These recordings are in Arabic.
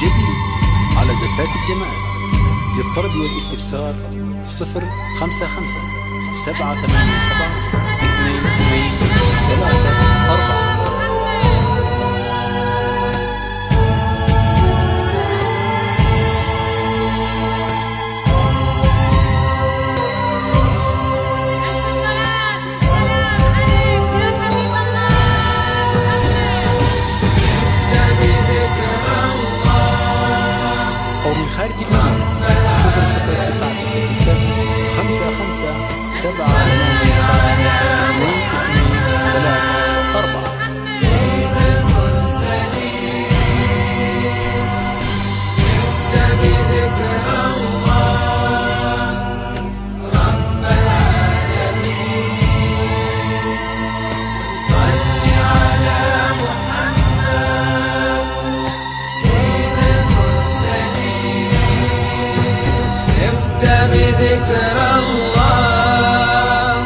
جديد على زفات الجمال للطلب والاستفسار صفر خمسة خمسة سبعة ثمانية سبعة أو من خارج المملكة صفر صفر تسعة ستة ستة خمسة خمسة سبعة ثمانية سبعة. بذكر الله.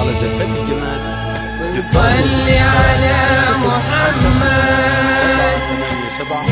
على الجمال. صل على محمد. سبعة ثمانية سبعة